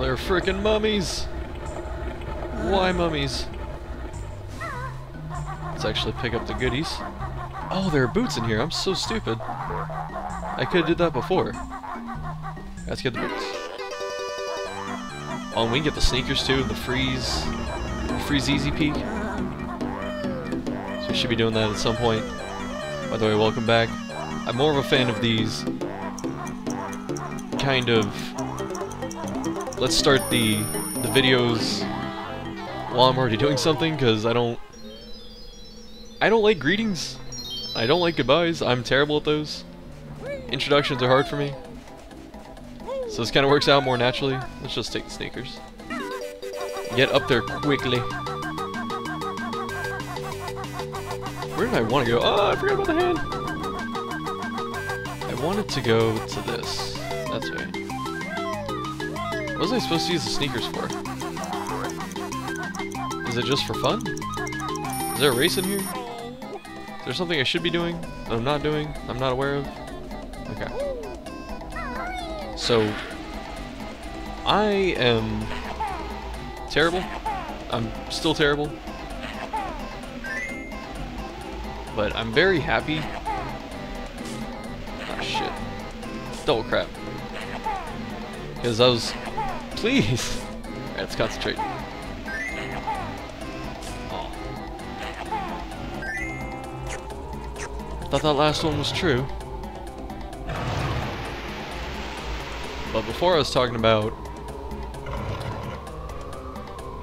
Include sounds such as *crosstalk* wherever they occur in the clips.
They're freaking mummies! Why mummies? Let's actually pick up the goodies. Oh, there are boots in here. I'm so stupid. I could have did that before. Let's get the boots. Oh, and we can get the sneakers too, the freeze, Freezeezy Peak. So we should be doing that at some point. By the way, welcome back. I'm more of a fan of these kind of let's start the the videos while I'm already doing something because I don't I don't like greetings. I don't like goodbyes. I'm terrible at those. Introductions are hard for me. So this kind of works out more naturally. Let's just take the sneakers. Get up there quickly. Where did I want to go? Oh, I forgot about the hand. I wanted to go to this. That's right. What was I supposed to use the sneakers for? Is it just for fun? Is there a race in here? Is there something I should be doing that I'm not doing? I'm not aware of? Okay. So, I am terrible. I'm still terrible. But I'm very happy. Ah, shit. Double crap. Because I was... Please! Alright, let's concentrate. Oh. Thought that last one was true. But before I was talking about...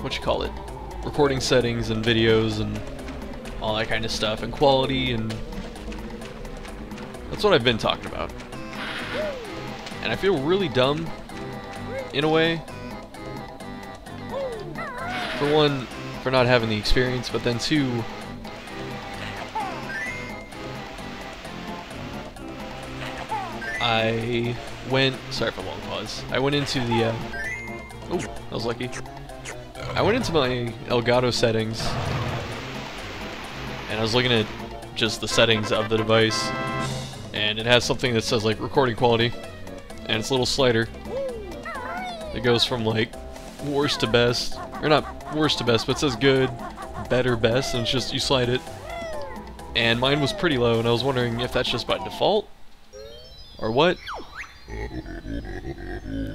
What you call it? Recording settings and videos and all that kind of stuff, and quality, and... That's what I've been talking about. And I feel really dumb, in a way. For one, for not having the experience, but then two... I went... Sorry for long pause. I went into the... Uh, oh, that was lucky. I went into my Elgato settings, and I was looking at just the settings of the device, and it has something that says like recording quality, and it's a little slider. It goes from like worst to best, or not worst to best, but it says good, better, best, and it's just you slide it. And mine was pretty low, and I was wondering if that's just by default, or what.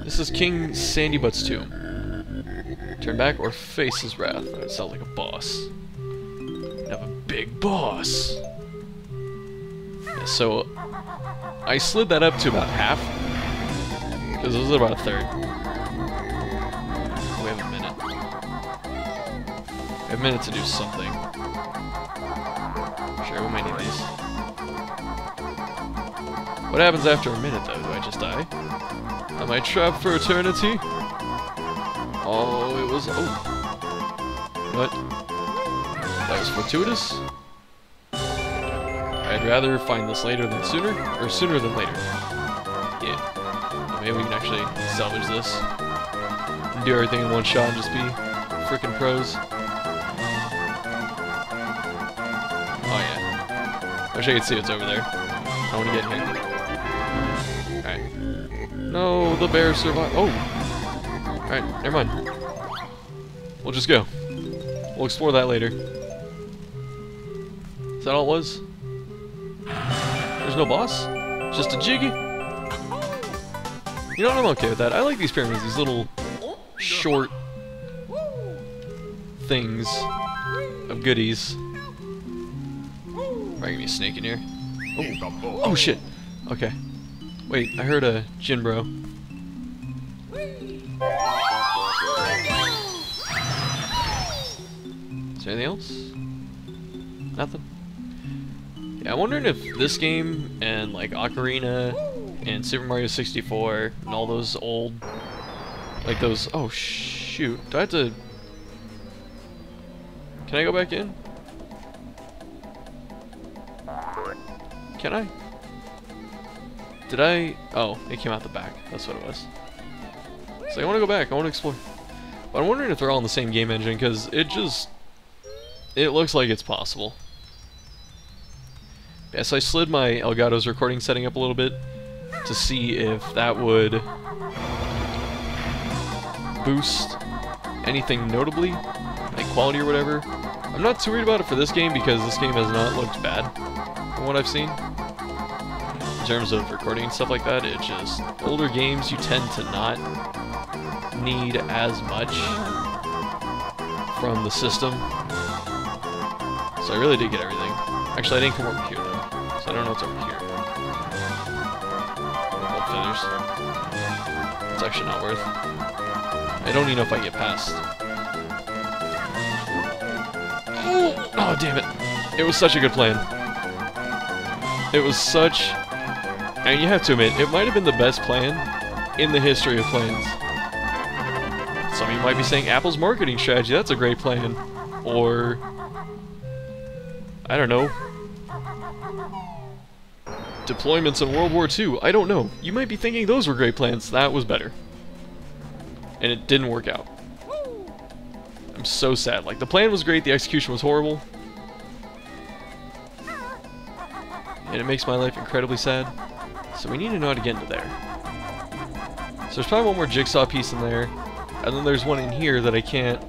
This is King Sandybutt's tomb. Turn back or face his wrath. That sounds like a boss. I Have a big boss. Yeah, so I slid that up to about half. Because it was about a third. We have a minute to do something. Sure, we might need these. What happens after a minute, though? Do I just die? Am I trapped for eternity? Oh, it was... Oh. What? That was fortuitous? I'd rather find this later than sooner, or sooner than later. Yeah. Maybe we can actually salvage this. Do everything in one shot and just be freaking pros. Wish I could see what's over there. I want to get here. Alright. No, the bear survived. Oh! Alright, never mind. We'll just go. We'll explore that later. Is that all it was? There's no boss? Just a jiggy? You know what, I'm okay with that. I like these pyramids, these little short things of goodies. Probably gonna be a snake in here. Oh, oh shit. Okay. Wait, I heard a Jinjo. Is there anything else? Nothing? Yeah, I'm wondering if this game and like Ocarina and Super Mario 64 and all those old, like those, oh shoot, do I have to, can I go back in? Can I? Did I, oh, it came out the back, that's what it was. So I want to go back, I want to explore. But I'm wondering if they're all in the same game engine, because it just, it looks like it's possible. Yeah, so I slid my Elgato's recording setting up a little bit to see if that would boost anything notably, like quality or whatever. I'm not too worried about it for this game because this game has not looked bad from what I've seen. In terms of recording and stuff like that, it just, older games you tend to not need as much from the system. So I really did get everything. Actually, I didn't come over here though, so I don't know what's over here. Gold feathers. It's actually not worth. I don't even know if I get past. Oh, damn it. It was such a good plan. It was such... And you have to admit, it might have been the best plan in the history of plans. Some of you might be saying Apple's marketing strategy, that's a great plan. Or... I don't know. Deployments in World War II, I don't know. You might be thinking those were great plans, that was better. And it didn't work out. I'm so sad. Like, the plan was great, the execution was horrible. And it makes my life incredibly sad. So we need to know how to get into there. So there's probably one more jigsaw piece in there. And then there's one in here that I can't...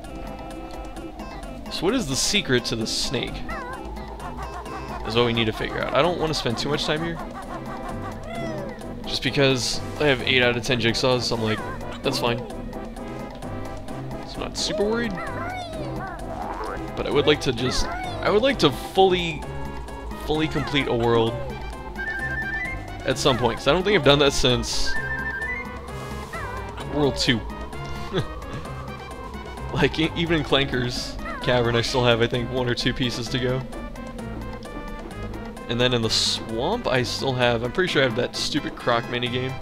So what is the secret to the snake? Is what we need to figure out. I don't want to spend too much time here. Just because I have 8 out of 10 jigsaws, so I'm like, that's fine. So I'm not super worried. But I would like to just... I would like to fully... fully complete a world at some point, because I don't think I've done that since World 2. *laughs* like, e even in Clanker's Cavern, I still have, I think, one or two pieces to go. And then in the swamp, I still have, I'm pretty sure I have that stupid croc minigame.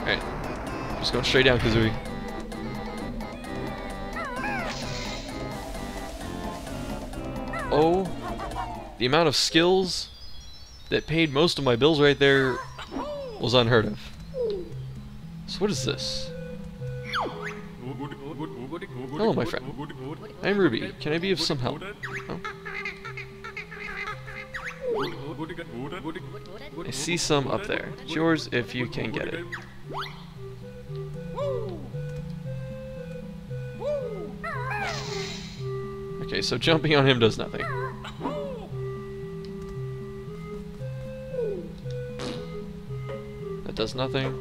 Alright, just going straight down, Kazooie. The amount of skills that paid most of my bills right there was unheard of. So what is this? Hello, my friend. I'm Gobi. Can I be of some help? Oh. I see some up there. It's yours if you can get it. Okay, so jumping on him does nothing. That does nothing.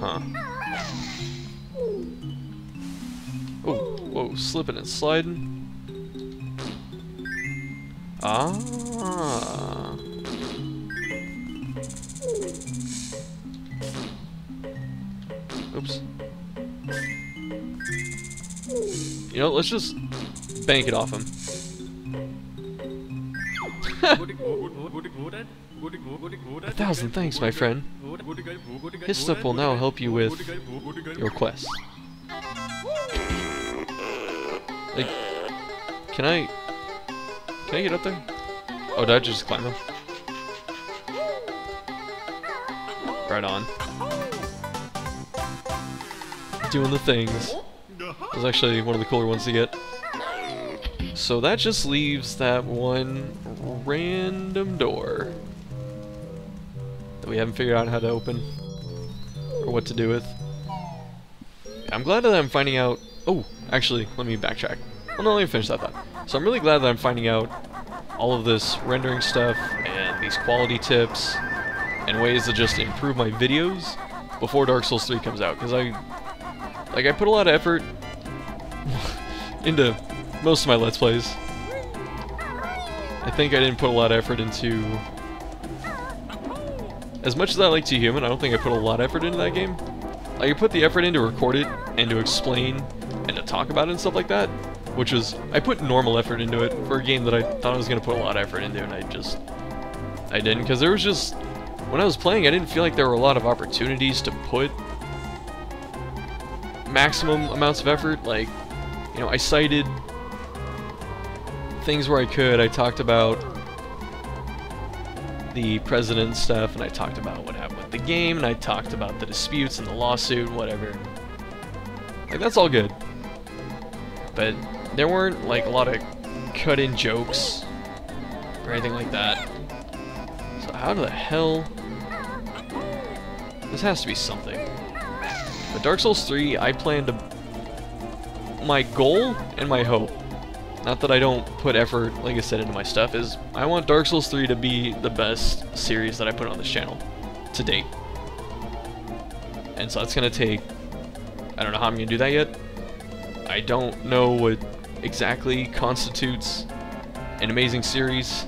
Huh. Oh, whoa, slipping and sliding. Ah. Oops. You know, let's just bank it off him. A thousand thanks, my friend. His stuff will now help you with your quest. Like, can I... Can I get up there? Oh, did I just climb him? Right on. Doing the things. It was actually one of the cooler ones to get. So that just leaves that one random door that we haven't figured out how to open or what to do with. I'm glad that I'm finding out... Oh, actually, let me backtrack. Well, no, let me finish that thought. So I'm really glad that I'm finding out all of this rendering stuff and these quality tips and ways to just improve my videos before Dark Souls 3 comes out. Because I... Like, I put a lot of effort *laughs* into most of my Let's Plays. I think I didn't put a lot of effort into... As much as I like Too Human, I don't think I put a lot of effort into that game. Like, I put the effort in to record it, and to explain, and to talk about it and stuff like that, which was... I put normal effort into it for a game that I thought I was going to put a lot of effort into, and I just... I didn't, because there was just... When I was playing, I didn't feel like there were a lot of opportunities to put maximum amounts of effort. Like, you know, I cited things where I could. I talked about the president stuff, and I talked about what happened with the game, and I talked about the disputes and the lawsuit, whatever. Like, that's all good. But there weren't, like, a lot of cut-in jokes or anything like that. So how the hell... This has to be something. But Dark Souls 3, I plan to... My goal and my hope, not that I don't put effort, like I said, into my stuff, is I want Dark Souls 3 to be the best series that I put on this channel to date. And so that's going to take... I don't know how I'm going to do that yet. I don't know what exactly constitutes an amazing series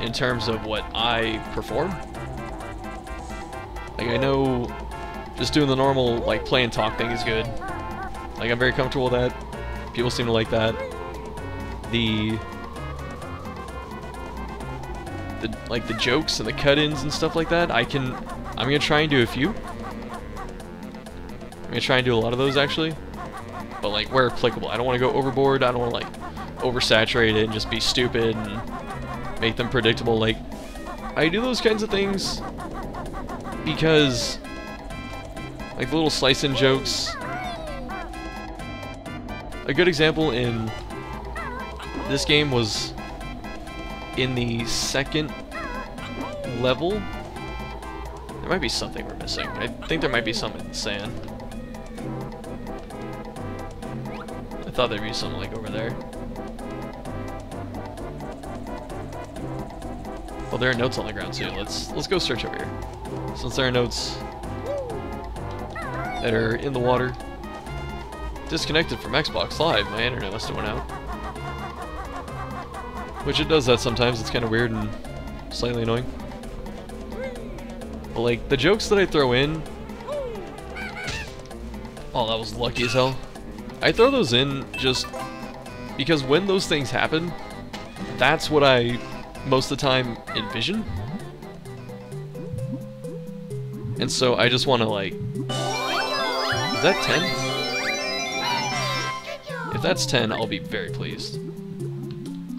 in terms of what I perform. Like, I know just doing the normal, like, play and talk thing is good. Like, I'm very comfortable with that. People seem to like that. The... The, like, the jokes and the cut-ins and stuff like that, I can... I'm gonna try and do a few. I'm gonna try and do a lot of those, actually. But, like, where applicable. I don't want to go overboard, I don't want to, like, oversaturate it and just be stupid and make them predictable. Like, I do those kinds of things because like little slice-in jokes. A good example in this game was in the second level. There might be something we're missing. I think there might be something in the sand. I thought there'd be something like over there. Well, there are notes on the ground too. Let's let's go search over here. Since there are notes that are in the water. Disconnected from Xbox Live. My internet must have went out. Which it does that sometimes. It's kind of weird and slightly annoying. But like, the jokes that I throw in... Oh, that was lucky as hell. I throw those in just because when those things happen, that's what I most of the time envision. And so I just want to like... Is that 10? If that's 10, I'll be very pleased.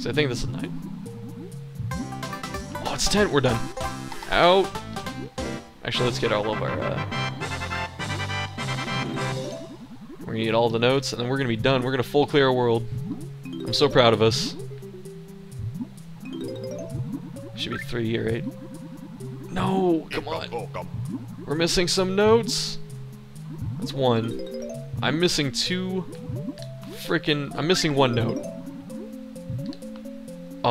Because I think this is 9. Oh, it's 10! We're done. Out! Actually, let's get all of our... Uh... We're gonna get all the notes, and then we're gonna be done. We're gonna full clear our world. I'm so proud of us. Should be three here, right? No! Come on! We're missing some notes! That's one. I'm missing two freaking... I'm missing one note.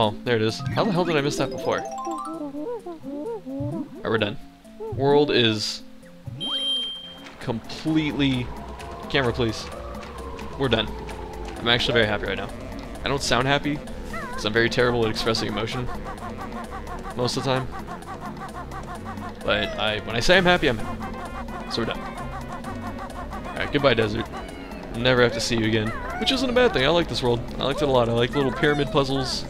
Oh, there it is. How the hell did I miss that before? Alright, we're done. World is completely... Camera, please. We're done. I'm actually very happy right now. I don't sound happy, because I'm very terrible at expressing emotion most of the time. But I, when I say I'm happy, I'm happy. So we're done. Alright, goodbye desert. Never have to see you again. Which isn't a bad thing, I like this world. I liked it a lot. I like little pyramid puzzles.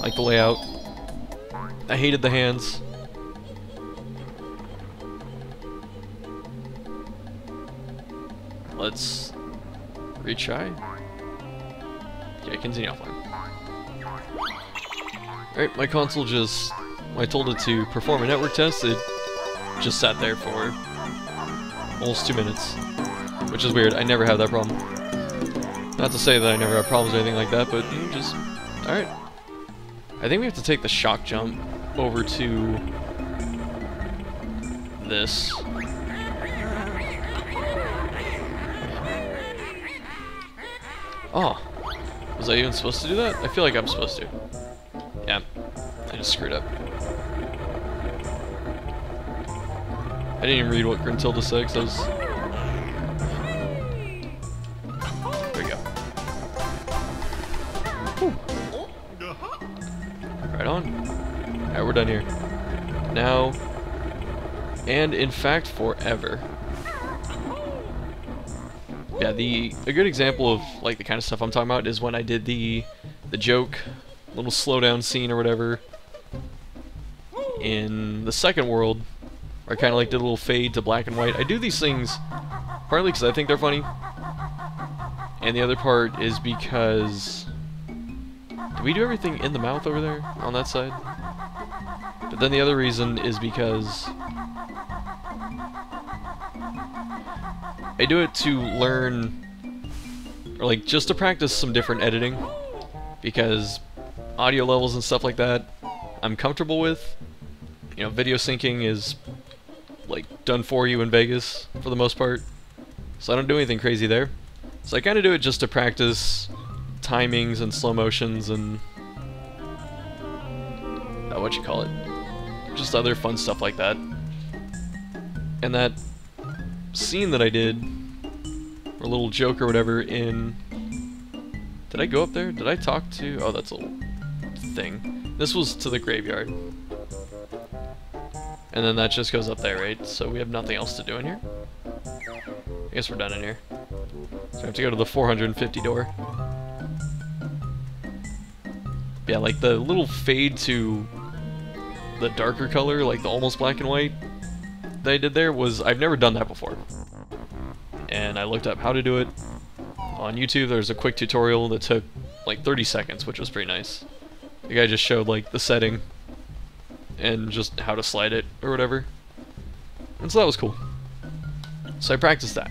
Like the layout. I hated the hands. Let's retry. Yeah, continue offline. Alright, my console just... I told it to perform a network test, it just sat there for almost two minutes. Which is weird, I never have that problem. Not to say that I never have problems or anything like that, but you just... Alright. I think we have to take the shock jump over to... this. Oh. Was I even supposed to do that? I feel like I'm supposed to. Yeah. I just screwed up. I didn't even read what Gruntilda said, because I was... done here. Now, and in fact forever. Yeah, the a good example of like the kind of stuff I'm talking about is when I did the the joke little slowdown scene or whatever in the second world I kind of like did a little fade to black and white. I do these things partly because I think they're funny and the other part is because we do everything in the mouth over there on that side? But then the other reason is because I do it to learn, or like just to practice some different editing, because audio levels and stuff like that, I'm comfortable with. You know, video syncing is like done for you in Vegas for the most part. So I don't do anything crazy there. So I kind of do it just to practice timings and slow motions and uh, what you call it, just other fun stuff like that. And that scene that I did, or a little joke or whatever in, did I go up there? Did I talk to? Oh, that's a thing. This was to the graveyard. And then that just goes up there, right? So we have nothing else to do in here. I guess we're done in here. So I have to go to the 450 door. Yeah, like the little fade to the darker color, like the almost black and white that I did there was, I've never done that before. And I looked up how to do it on YouTube. There's a quick tutorial that took like 30 seconds, which was pretty nice. The guy just showed like the setting and just how to slide it or whatever. And so that was cool. So I practiced that.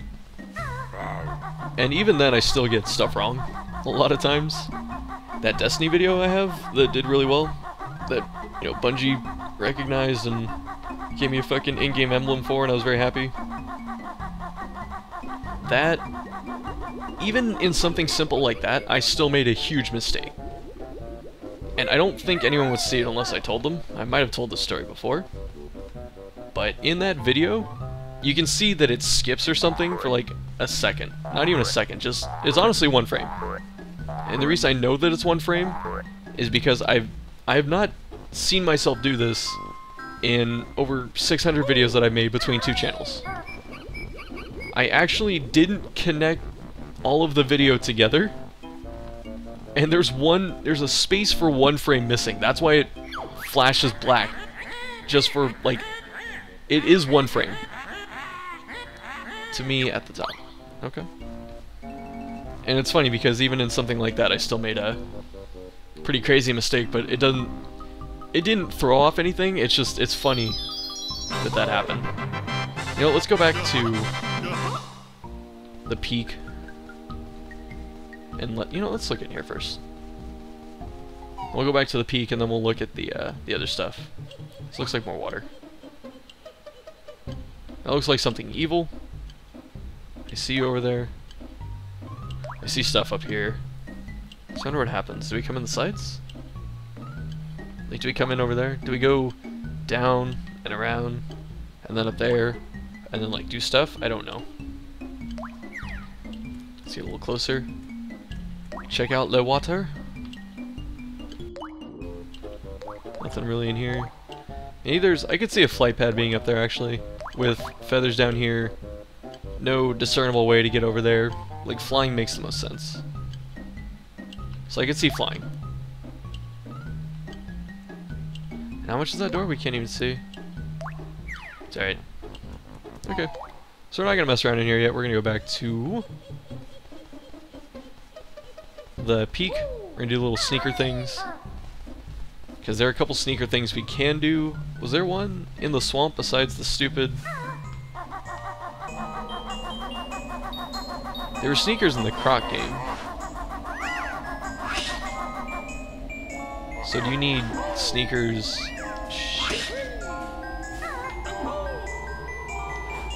And even then I still get stuff wrong a lot of times. That Destiny video I have that did really well, that, you know, Bungie recognized and gave me a fucking in-game emblem for and I was very happy. That, even in something simple like that, I still made a huge mistake. And I don't think anyone would see it unless I told them. I might have told this story before. But in that video, you can see that it skips or something for like a second. Not even a second, just, it's honestly one frame. And the reason I know that it's one frame is because I've, I have not seen myself do this in over 600 videos that I've made between two channels. I actually didn't connect all of the video together and there's one, there's a space for one frame missing. That's why it flashes black. Just for, like, it is one frame. To me, at the top. Okay. And it's funny because even in something like that, I still made a pretty crazy mistake, but it doesn't, it didn't throw off anything, it's just, it's funny that that happened. You know, let's go back to the peak and let you know. Let's look in here first. We'll go back to the peak and then we'll look at the uh, the other stuff. This looks like more water. That looks like something evil. I see you over there. I see stuff up here. So I wonder what happens. Do we come in the sights? Like, do we come in over there? Do we go down and around and then up there and then like do stuff? I don't know. Let's get a little closer. Check out the water. Nothing really in here. Maybe there's, I could see a flight pad being up there actually, with feathers down here. No discernible way to get over there. Like flying makes the most sense. So I can see flying. How much is that door? We can't even see. It's alright. Okay. So we're not gonna mess around in here yet. We're gonna go back to the peak. We're gonna do little sneaker things. Because there are a couple sneaker things we can do. Was there one in the swamp besides the stupid... There were sneakers in the croc game. So do you need sneakers... Shit.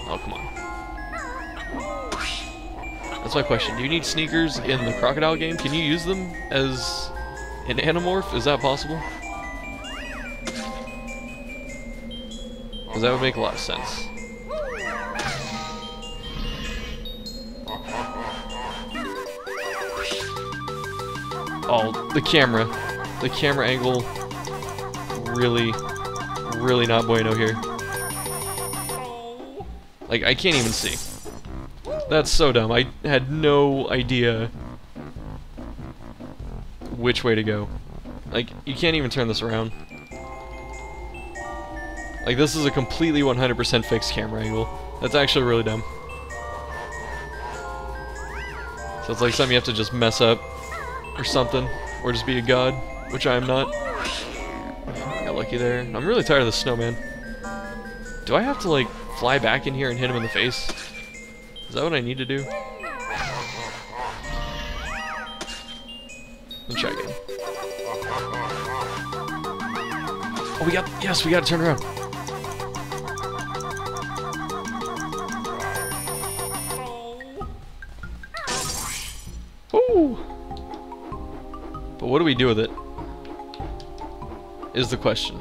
Oh, come on. That's my question. Do you need sneakers in the crocodile game? Can you use them as an Animorph? Is that possible? Because that would make a lot of sense. Oh, the camera. The camera angle really, really not bueno here. Like, I can't even see. That's so dumb. I had no idea which way to go. Like, you can't even turn this around. Like, this is a completely 100% fixed camera angle. That's actually really dumb. So it's like something you have to just mess up or something, or just be a god, which I am not. Got lucky there. I'm really tired of the snowman. Do I have to, like, fly back in here and hit him in the face? Is that what I need to do? I'm checking. Oh, we got, yes, we got to turn around. What do we do with it? Is the question.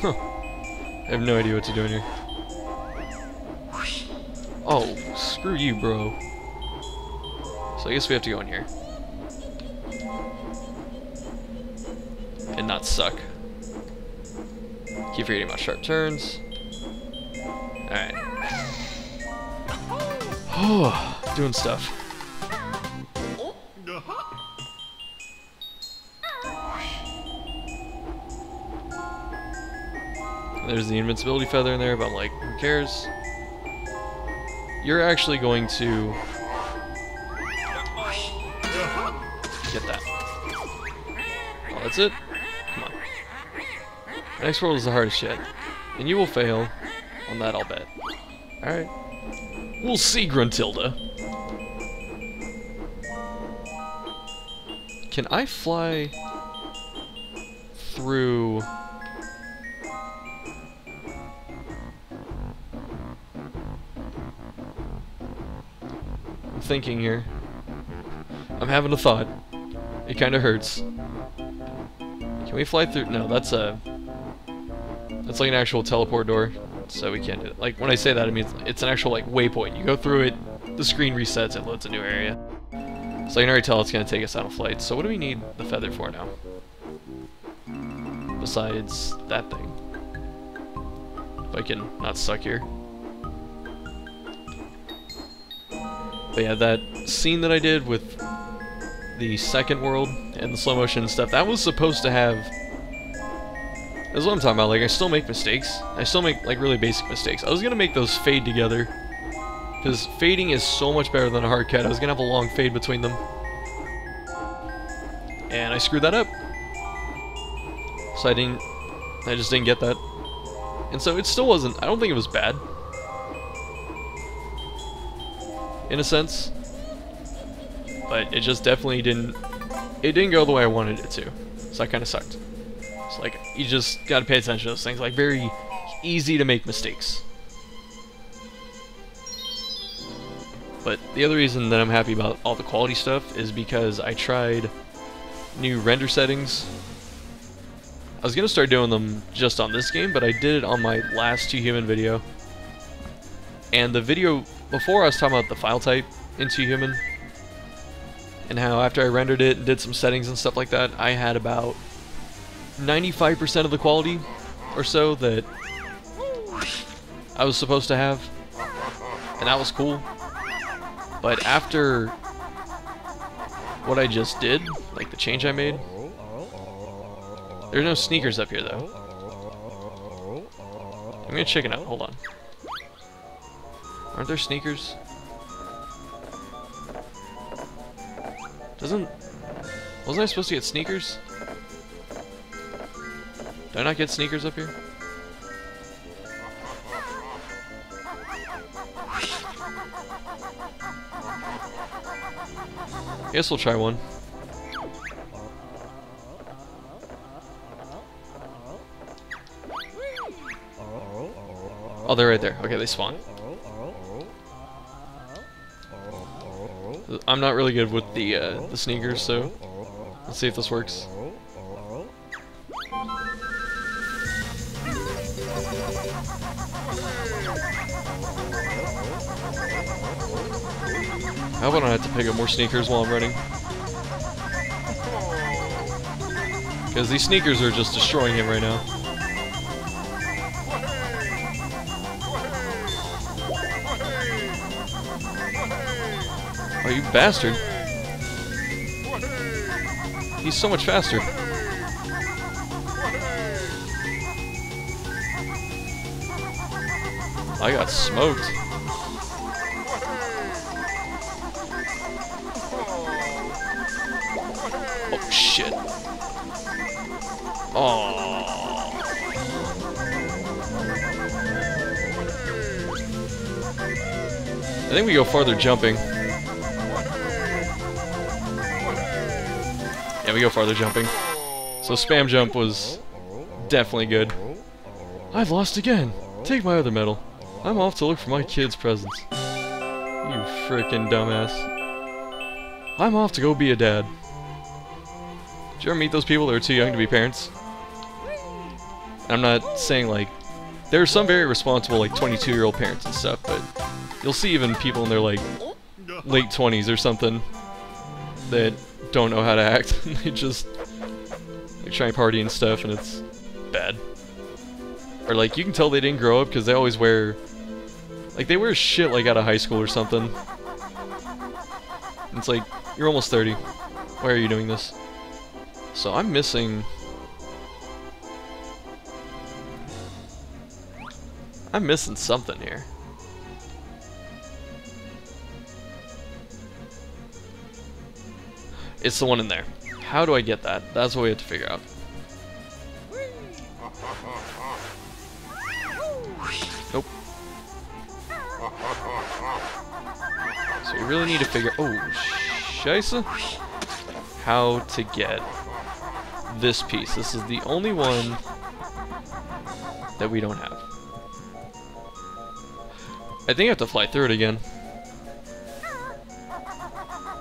Huh. I have no idea what to do in here. Oh, screw you, bro. So I guess we have to go in here. Not suck. Keep forgetting about sharp turns. Alright. Oh, *sighs* doing stuff. There's the invincibility feather in there, but I'm like, who cares? You're actually going to get that. Oh, that's it? Next world is the hardest yet. And you will fail. On that, I'll bet. Alright. We'll see, Gruntilda. Can I fly through... I'm thinking here. I'm having a thought. It kind of hurts. Can we fly through? No, that's a... That's like an actual teleport door, so we can't do it. Like, when I say that, I mean it's an actual, like, waypoint. You go through it, the screen resets, it loads a new area. So I can already tell it's going to take us on a flight. So what do we need the feather for now? Besides that thing. If I can not suck here. But yeah, that scene that I did with the second world and the slow motion stuff, that was supposed to have... That's what I'm talking about, like, I still make mistakes. I still make, like, really basic mistakes. I was gonna make those fade together. Because fading is so much better than a hard cut. I was gonna have a long fade between them. And I screwed that up. So I didn't... I just didn't get that. And so it still wasn't... I don't think it was bad. In a sense. But it just definitely didn't... It didn't go the way I wanted it to. So I kind of sucked. It's like, you just gotta pay attention to those things. Like, very easy to make mistakes. But the other reason that I'm happy about all the quality stuff is because I tried new render settings. I was gonna start doing them just on this game, but I did it on my last Too Human video. And the video before I was talking about the file type in Too Human, and how after I rendered it and did some settings and stuff like that, I had about 95% of the quality or so that I was supposed to have, and that was cool. But after what I just did, like the change I made, there's no sneakers up here though. I'm gonna check it out, hold on. Aren't there sneakers? Doesn't... Wasn't I supposed to get sneakers? Did I not get sneakers up here? Guess we'll try one. Oh, they're right there. Okay, they spawn. I'm not really good with the uh, the sneakers, so let's see if this works. I hope I don't have to pick up more sneakers while I'm running. Oh. Because these sneakers are just destroying him right now. Oh, you bastard. He's so much faster. I got smoked. I think we go farther jumping. Yeah, we go farther jumping. So spam jump was definitely good. I've lost again. Take my other medal. I'm off to look for my kid's presents. You frickin' dumbass. I'm off to go be a dad. Did you ever meet those people that are too young to be parents? I'm not saying like there are some very responsible like 22 year old parents and stuff, but you'll see even people in their like late 20s or something that don't know how to act. *laughs* they just they try and party and stuff, and it's bad. Or like you can tell they didn't grow up because they always wear like they wear shit like out of high school or something. It's like you're almost 30. Why are you doing this? So I'm missing I'm missing something here. It's the one in there. How do I get that? That's what we have to figure out. *laughs* Nope. So we really need to figure... Oh, scheisse. How to get this piece. This is the only one that we don't have. I think I have to fly through it again.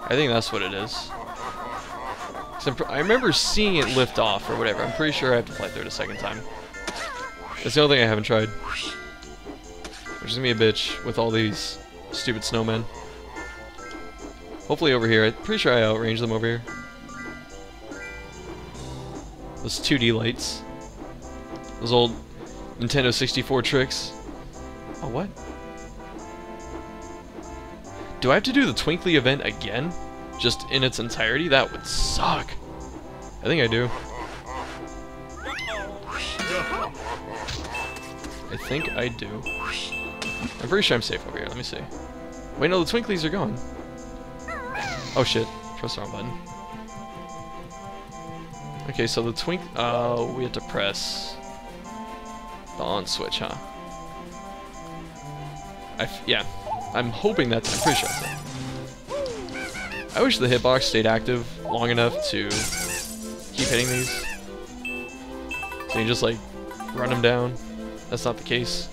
I think that's what it is. I remember seeing it lift off or whatever. I'm pretty sure I have to fly through it a second time. That's the only thing I haven't tried. Which is gonna be a bitch with all these stupid snowmen. Hopefully over here. I'm pretty sure I outrange them over here. Those 2D lights. Those old Nintendo 64 tricks. Oh, what? Do I have to do the Twinkly event again? Just in its entirety? That would suck. I think I do. I think I do. I'm pretty sure I'm safe over here. Let me see. Wait, no, the Twinklies are gone. Oh shit. Press the wrong button. Okay, so the twink... Uh, we have to press the on switch, huh? I yeah, I'm hoping that's, I'm pretty sure I wish the hitbox stayed active long enough to keep hitting these. So you just like run them down. That's not the case.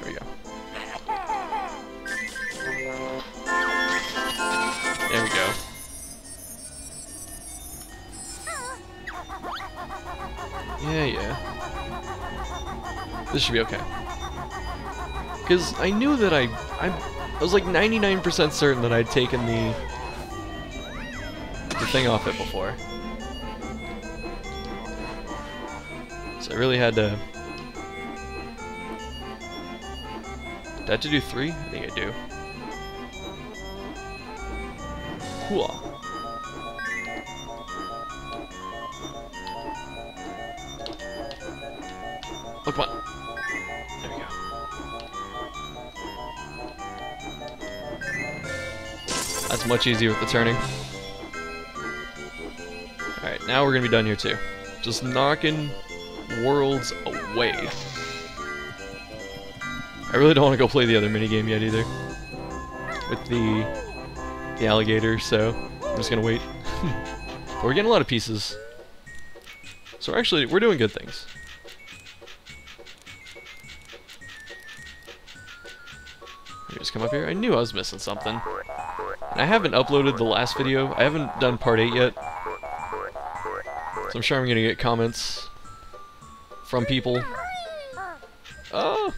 There we go. There we go. Yeah, yeah. This should be okay. Because I knew that I, I, I was like 99% certain that I'd taken the, the thing off it before. So I really had to... Did I have to do three? I think I do. Cool. Oh, come That's much easier with the turning. Alright, now we're gonna be done here too. Just knocking worlds away. I really don't want to go play the other minigame yet either. With the the alligator, so I'm just gonna wait. *laughs* but we're getting a lot of pieces. So actually, we're doing good things. just come up here? I knew I was missing something. I haven't uploaded the last video. I haven't done part 8 yet. So I'm sure I'm gonna get comments from people uh,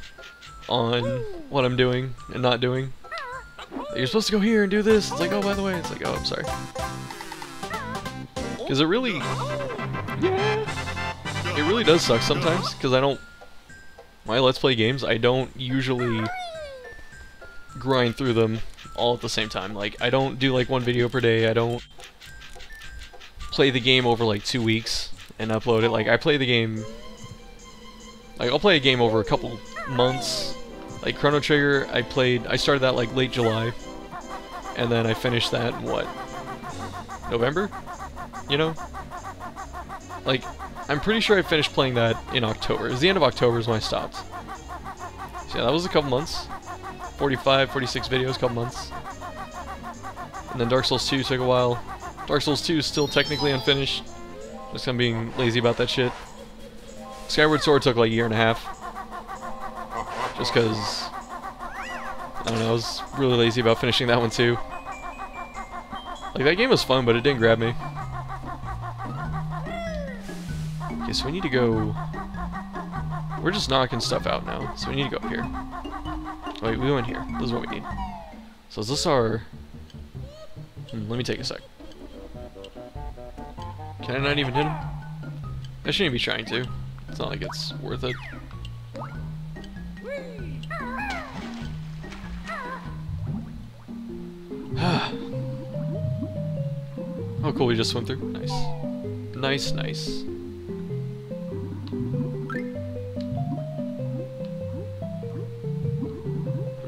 on what I'm doing and not doing. You're supposed to go here and do this. It's like, oh, by the way. It's like, oh, I'm sorry. Because it really... Yeah. It really does suck sometimes, because I don't... My Let's Play games, I don't usually grind through them all at the same time. Like, I don't do like one video per day. I don't play the game over like two weeks and upload it. Like, I play the game... Like, I'll play a game over a couple months. Like, Chrono Trigger, I played... I started that like late July. And then I finished that in what? November? You know? Like, I'm pretty sure I finished playing that in October. It was the end of October is when I stopped. So yeah, that was a couple months. 45, 46 videos, couple months. And then Dark Souls 2 took a while. Dark Souls 2 is still technically unfinished. Just kind of being lazy about that shit. Skyward Sword took like a year and a half. Just because... I don't know, I was really lazy about finishing that one too. Like, that game was fun, but it didn't grab me. Okay, so we need to go... We're just knocking stuff out now, so we need to go up here. Wait, we went here. This is what we need. So is this our... Hmm, let me take a sec. Can I not even hit him? I shouldn't be trying to. It's not like it's worth it. *sighs* oh cool, we just went through. Nice. Nice, nice.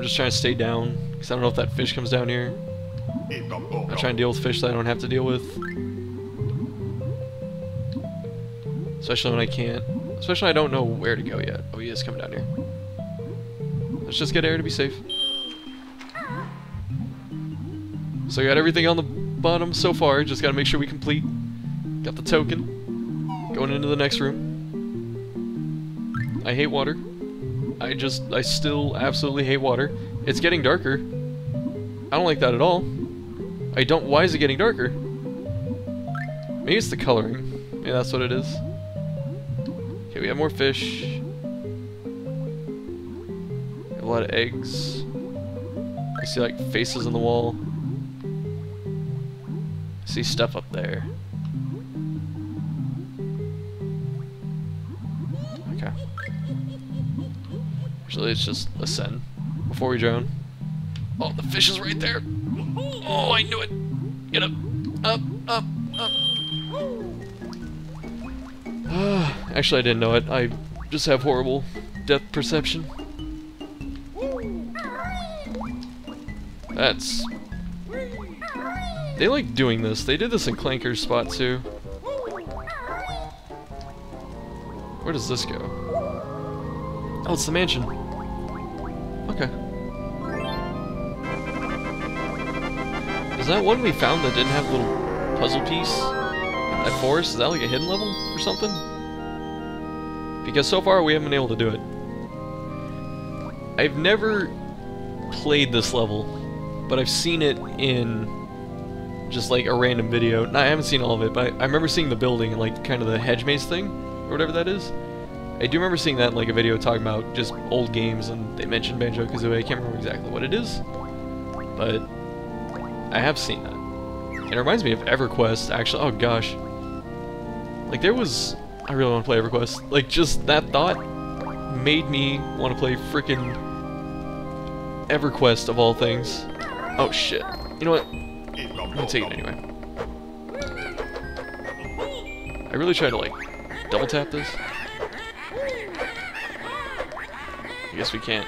Just trying to stay down, because I don't know if that fish comes down here. I'm trying to deal with fish that I don't have to deal with. Especially when I can't. Especially when I don't know where to go yet. Oh, he is coming down here. Let's just get air to be safe. So we got everything on the bottom so far. Just gotta make sure we complete. Got the token. Going into the next room. I hate water. I just, I still absolutely hate water. It's getting darker. I don't like that at all. I don't, why is it getting darker? Maybe it's the coloring. Maybe that's what it is. Okay, we have more fish. We have a lot of eggs. I see like faces on the wall. I see stuff up there. Actually, it's just ascend before we drown. Oh, the fish is right there. Oh, I knew it. Get up, up, up, up. *sighs* Actually, I didn't know it. I just have horrible depth perception. That's... They like doing this. They did this in Clanker's spot too. Where does this go? Oh, it's the mansion. Is that one we found that didn't have a little puzzle piece? That forest? Is that like a hidden level or something? Because so far we haven't been able to do it. I've never played this level, but I've seen it in just like a random video. No, I haven't seen all of it, but I remember seeing the building and like kind of the hedge maze thing, or whatever that is. I do remember seeing that in like a video talking about just old games, and they mentioned Banjo-Kazooie. I can't remember exactly what it is, but I have seen that. It reminds me of EverQuest, actually. Oh gosh. Like there was... I really want to play EverQuest. Like just that thought made me want to play freaking EverQuest of all things. Oh shit. You know what? I'm gonna take it anyway. I really try to like double tap this. I guess we can't.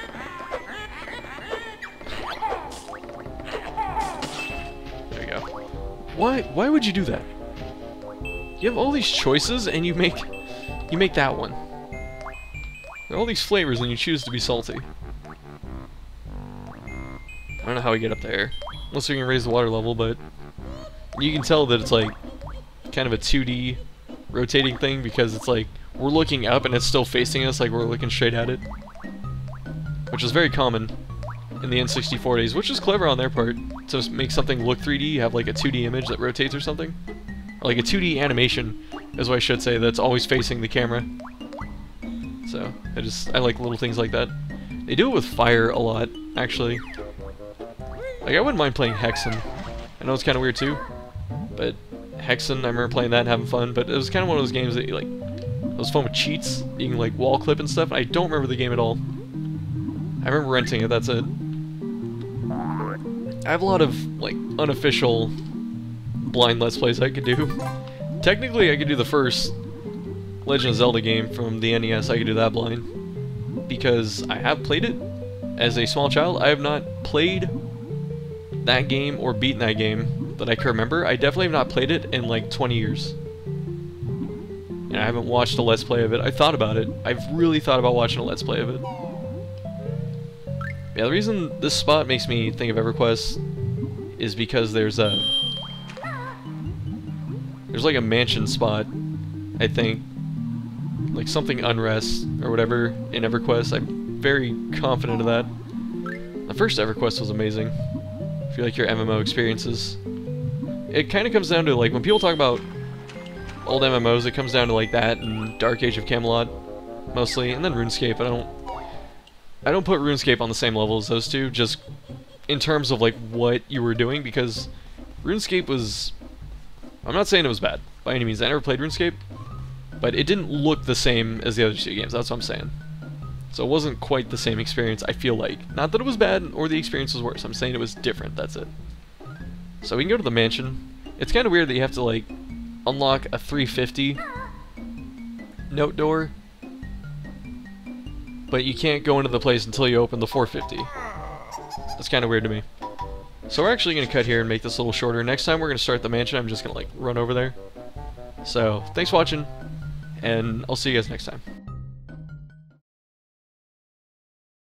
Why why would you do that? You have all these choices and you make you make that one. There are all these flavors and you choose to be salty. I don't know how we get up there. Unless we can raise the water level, but you can tell that it's like kind of a 2D rotating thing because it's like we're looking up and it's still facing us like we're looking straight at it. Which is very common in the N64 days, which is clever on their part to make something look 3D, have like a 2D image that rotates or something. Or like a 2D animation, is what I should say, that's always facing the camera. So, I just, I like little things like that. They do it with fire a lot, actually. Like, I wouldn't mind playing Hexen. I know it's kind of weird too, but Hexen, I remember playing that and having fun, but it was kind of one of those games that, you, like, it was fun with cheats, you can, like, wall clip and stuff. I don't remember the game at all. I remember renting it, that's it. I have a lot of, like, unofficial blind Let's Plays I could do. Technically, I could do the first Legend of Zelda game from the NES, I could do that blind. Because I have played it as a small child. I have not played that game or beaten that game that I can remember. I definitely have not played it in like 20 years. And I haven't watched a Let's Play of it. I thought about it. I've really thought about watching a Let's Play of it. Yeah, the reason this spot makes me think of EverQuest is because there's a... There's like a mansion spot, I think. Like something Unrest or whatever in EverQuest. I'm very confident of that. The first EverQuest was amazing. I feel like your MMO experiences. It kind of comes down to like when people talk about old MMOs, it comes down to like that and Dark Age of Camelot mostly, and then RuneScape. I don't I don't put RuneScape on the same level as those two, just in terms of like what you were doing, because RuneScape was I'm not saying it was bad by any means. I never played RuneScape, but it didn't look the same as the other two games. That's what I'm saying. So it wasn't quite the same experience, I feel like. Not that it was bad or the experience was worse. I'm saying it was different, that's it. So we can go to the mansion. It's kind of weird that you have to, like, unlock a 350 note door. But you can't go into the place until you open the 450. That's kind of weird to me. So we're actually going to cut here and make this a little shorter. Next time we're going to start the mansion, I'm just going to, like, run over there. So, thanks for watching, and I'll see you guys next time.